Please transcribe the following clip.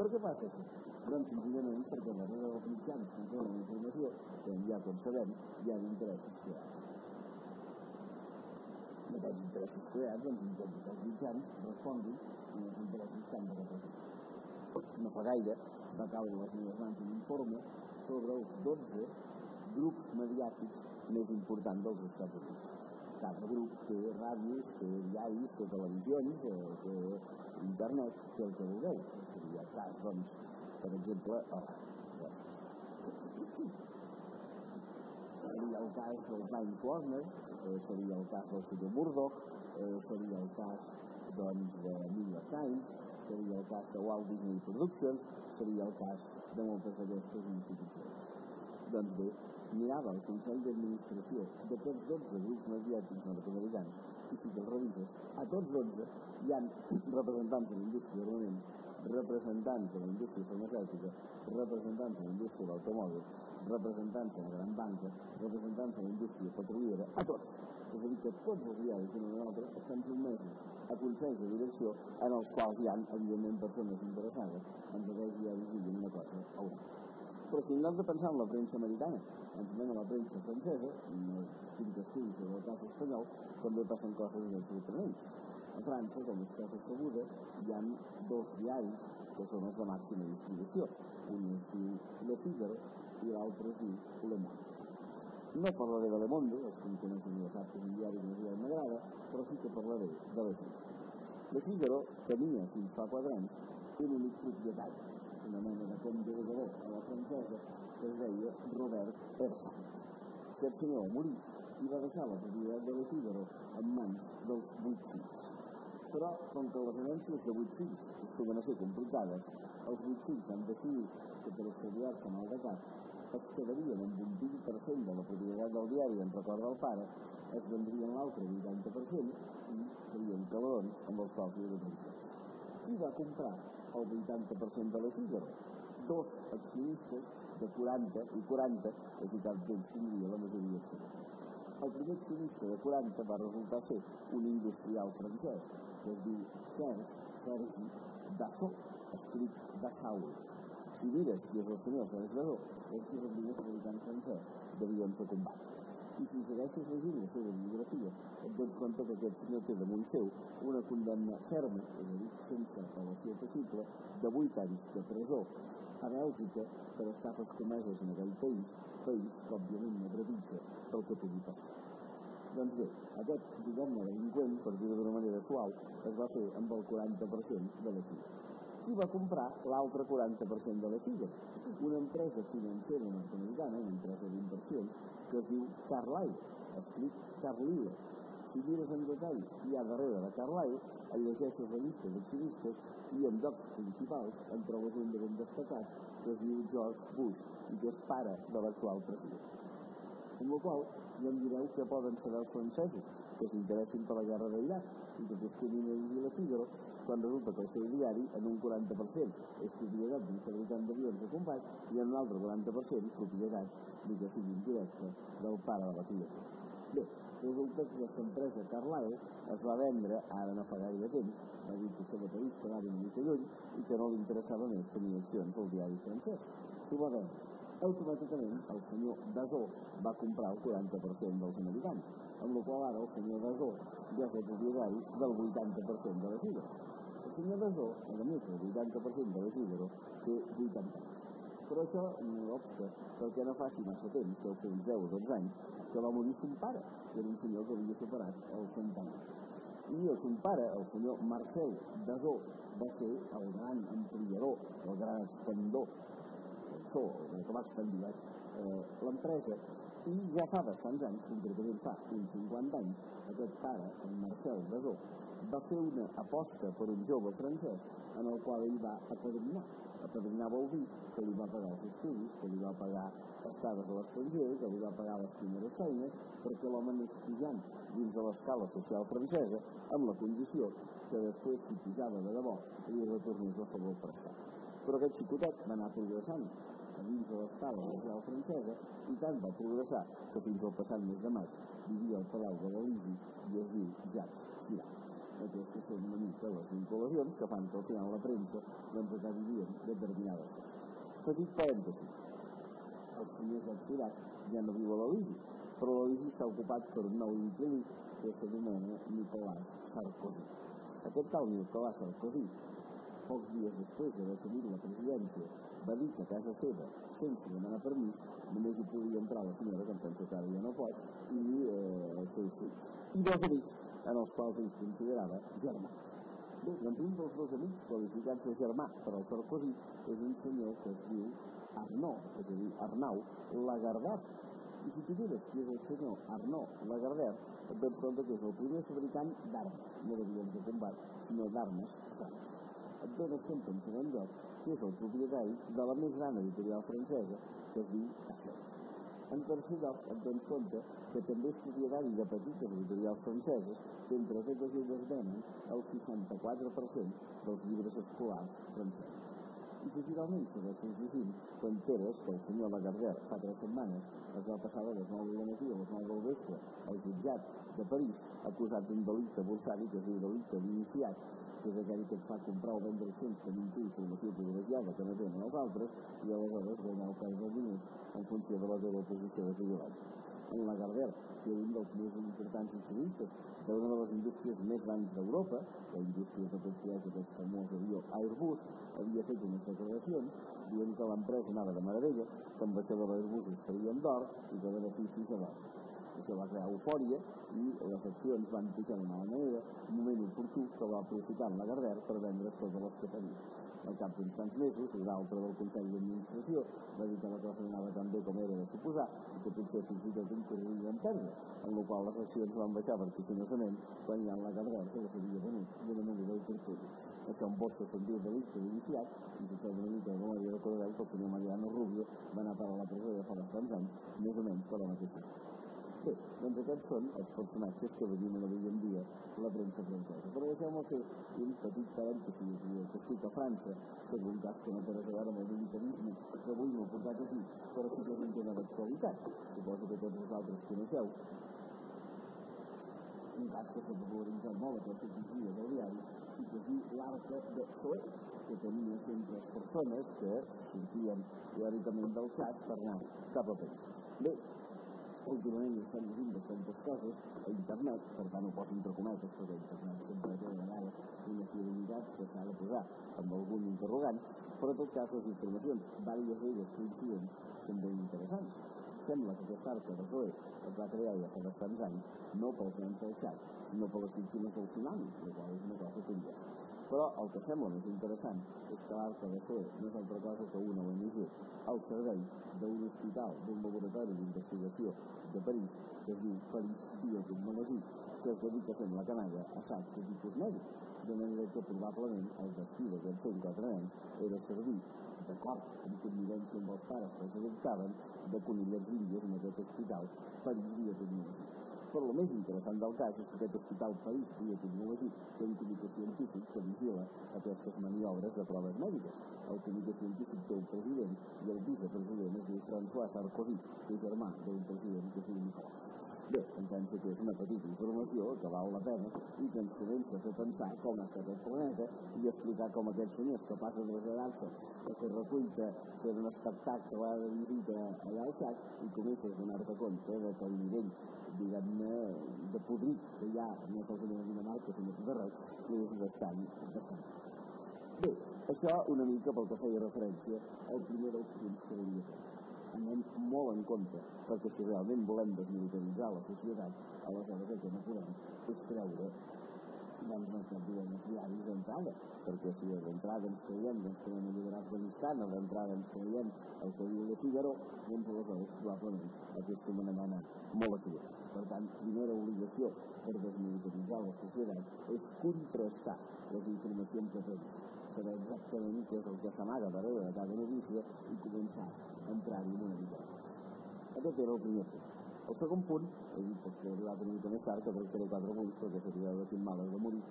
Per què passa? Doncs senzillament perquè darrere dels mitjans que donen informació, que ja com sabem, hi ha interessos creats. I aquests interessos creats, doncs, que els mitjans responguin als interessos que han de representar. No fa gaire va caure les meves mans un informe sobre els 12 grups mediàtics més importants dels Estats Units. Cada grup té ràdios, té diaris, té televisions, eh, internet, té el que vulgueu. Seria el cas, doncs, per exemple, oh, seria el cas del Times Warner, eh, seria el cas del senyor Murdoch, eh, seria el cas doncs, de New York Times, seria el cas de Walt Disney Productions, seria el cas de moltes d'aquestes institucions. Doncs bé, mirava el Consell d'Administració d'aquests 12 grups mediàtics nord-americans i revises, a tots 12 hi ha representants de la indústria d'armament, representants de la indústria farmacèutica, representants de la indústria de l'automòbil, representants de la gran banca, representants de la petroliera, a tots. És a dir, que tots els diaris d'una o altra estan sotmesos a consells de direcció en els quals hi ha, evidentment, persones interessades en que aquells diaris diguin una cosa o una. Però si en lloc de pensar en la premsa americana, a la premsa francesa, no tinc estudis sobre el cas espanyol, també passen coses sorprenents. A França, com és cosa sabuda, hi ha dos diaris que són els de màxima distribució. Un diu Le Figaro i l'altre diu Le Monde. No parlaré de Le Monde, els que em coneixen ja sap que és diari que m'agrada, però sí que parlaré de Le Figaro. Le Figaro tenia fins fa quatre anys un únic propietari, una mena de de Godó a la francesa que es deia Robert Herzog. Aquest senyor morir i va deixar la propietat de Le Figaro en mans dels vuit fills. Però, com que les herències de vuit fills estaven a ser complicades, els vuit fills han decidit que per estalviar-se mal de cap es quedarien amb un 20% de la propietat del diari en record del pare, es vendrien l'altre 80% i serien caladons amb els quals hi havia Qui va comprar el 80% de la Figaro? Dos accionistes de 40 i 40, és a cap d'ells tindria la majoria. El primer accionista de 40 va resultar ser un industrial francès que es diu Serge, Sergi Dassault, escrit Dassault. Si mires qui és el senyor Serge Dassault, és qui és el primer fabricant francès d'avions de combat i si segueixes llegint la seva biografia et dones compte que aquest senyor té damunt seu una condemna ferma, és a dir, sense possible, de 8 anys de presó a Bèlgica per estafes comeses en aquell país, país que òbviament no trepitja pel que pugui passar. Doncs bé, aquest, diguem-ne, delinqüent, per dir-ho d'una manera suau, es va fer amb el 40% de la filla. Qui va comprar l'altre 40% de la filla? Una empresa financera nord-americana, una empresa d'inversions, que es diu Carlyle, escrit Carlyle. Si mires en detall hi ha darrere de Carlyle, el llegeixes la llista d'accionistes i en llocs principals en trobes un de ben destacat que es diu George Bush i que és pare de l'actual president. Amb la qual ja em direu que poden ser els francesos que s'interessin per la guerra d'Iraq i que qüestionin el la Figaro quan resulta que el seu diari en un 40% és propietat d'un fabricant d'avions de combat i en un altre 40% propietat, ni que sigui indirecta, del pare de la criatura. Bé, resulta que aquesta empresa Carlyle es va vendre, ara no fa gaire temps, va dir que això de París que anava una mica lluny i que no li interessava més tenir accions al diari francès. S'ho va vendre. Automàticament el senyor Dasó va comprar el 40% dels americans, amb la qual ara el senyor Dasó ja és el propietari del 80% de la fibra senyor Gasó, a més el 80% de la Figaro, té 80 anys. Però això no obsta perquè no faci massa temps, que fer uns 10 o 12 anys, que va morir son pare, que era un senyor que havia els 100 anys. I el son pare, el senyor Marcel Gasó, va ser el gran ampliador, el gran expandor, el so, el que va expandir eh, l'empresa, i ja fa bastants anys, concretament fa uns 50 anys, aquest pare, el Marcel Gasó, va fer una aposta per un jove francès en el qual ell va apadrinar. Apadrinar vol dir que li va pagar els estudis, que li va pagar estades a l'estranger, que li va pagar les primeres feines, perquè l'home anés pujant dins de l'escala social francesa amb la condició que després, si pujava de debò, li retornés el favor prestat. Però aquest xicotet va anar progressant a dins de l'escala social francesa i tant va progressar que fins al passat mes de maig vivia al Palau de l'Elisi i es diu Jacques Chirac. Aquestes són una mica les vinculacions que fan que al final la premsa doncs acabi dient determinades coses. Petit parèntesi. El senyor Jacques Chirac ja no viu a l'Elisi, però l'Elisi s'ha ocupat per un nou inquilí que s'anomena Nicolás Sarkozy. Aquest tal Nicolás Sarkozy, pocs dies després d'haver assumit la presidència, va dir que a casa seva, sense demanar permís, només hi podia entrar la senyora, que em penso que ara ja no pot, i eh, els seus fills. I dos amics, en els quals ell considerava germans. Bé, doncs un dels dos amics qualificats de germà per al Sarkozy és un senyor que es diu Arnaud, és a dir, Arnau Lagardère. I si tu mires qui és el senyor Arnaud Lagardère, et dones compte que és el primer fabricant d'armes, no d'avions de combat, sinó d'armes francs. Et dones compte, en segon lloc, que és el propietari de la més gran editorial francesa, que es diu Hachette. En tercer lloc, et dones compte que també és propietari de petites editorials franceses que entre totes elles venen el 64% dels llibres escolars francesos. I si finalment segueixes llegint, t'enteres que el senyor Lagardère fa tres setmanes es va passar de les 9 de la matí a les 9 del vespre al jutjat de París acusat d'un delicte borsari que es diu delicte d'iniciat que és aquell que et fa comprar o vendre accions que ningú informació privilegiada que no tenen els altres i aleshores guanyar el cas dels diners en funció de la teva posició de privilegi. En la Gardel, que és un dels més importants accionistes d'una de les indústries més grans d'Europa, la indústria que tot coneix aquest famós avió Airbus, havia fet unes declaracions dient que l'empresa anava de meravella, que amb això de l'Airbus es farien d'or i que beneficis a l'or això va crear eufòria i les accions van de mala manera, un moment oportú que va aprofitar la Gardère per vendre totes les que tenia. Al cap d'uns tants mesos, l'altre del Consell d'Administració va dir que la cosa anava tan bé com era de suposar i que potser fins i tot en perdre, en la qual les accions van baixar vertiginosament quan ja la Gardère que les havia venut d'una manera oportuna. Això en borsa se'n diu delicte d'iniciat i si feu una mica de memòria recordeu que el senyor Mariano Rubio va anar a parar a la presó ja fa bastants anys, més o menys per la mateixa Bé, doncs aquests són els personatges que venim avui en dia la premsa francesa. Però deixeu-me fer un petit parèntesi i que estic a França, és un cas que no té res a veure amb el militarisme que avui m'ho portat aquí, però sí que és un tema d'actualitat. Suposo que tots vosaltres coneixeu. Un cas que s'ha popularitzat molt aquests dies del diari i que es l'arca de Soe, que tenia sempre persones que sortien teòricament del xat per anar cap a París. Bé, últimament estem llegint bastantes coses a internet, per tant ho poso entre cometes, perquè internet sempre té una fiabilitat que s'ha de posar amb algun interrogant, però en tot cas les informacions, diverses d'elles coincidents, són ben interessants. Sembla que de Zoe es va crear ja fa bastants anys, no pels nens del xat, sinó per les víctimes del tsunami, la una. Però el que sembla més interessant és que l'Arca de Ser no és altra cosa que una ONG al servei d'un hospital, d'un laboratori d'investigació de París, que es diu París Biotechnology, que es dedica a fer la canalla a sacs de tipus mèdic, de manera que probablement el destí d'aquests 104 nens era servir d'acord amb convivència amb els pares que els adoptaven de conillets índies en aquest hospital París Biotechnology. Però el més interessant del cas és que aquest hospital País Via Tecnologia té un comitè científic que vigila aquestes maniobres de proves mèdiques. El comitè científic té el president i el vicepresident es diu François Sarkozy, que és germà del president que es diu Nicolás. Bé, em penso que és una petita informació que val la pena i que ens comença a fer pensar com està aquest planeta i explicar com aquests senyors que passen de desagradar-se a Correcuita fer un espectacle de visita allà al xat i comences a donar-te compte de que el nivell diguem-ne, de podrit que hi ha no solament a Dinamarca sinó a que és bastant, bastant. Bé, això una mica pel que feia referència al primer dels punts que volia fer anem molt en compte, perquè si realment volem desmilitaritzar la societat, aleshores el que no podem és treure doncs no estem dient els diaris d'entrada, perquè si d'entrada ens creiem doncs, que hem alliberat Afganistan o d'entrada ens creiem el que diu de Figaro, doncs aleshores probablement acostumem a anar molt equilibrats. Per tant, primera obligació per desmilitaritzar la societat és contrastar les informacions que tenim saber exactament què és el que s'amaga darrere de cada notícia i començar a entrar-hi una mica. Aquest era el primer punt. El segon punt, he dit que he arribat una mica més tard, que tractaré quatre punts, perquè seria de males de morir,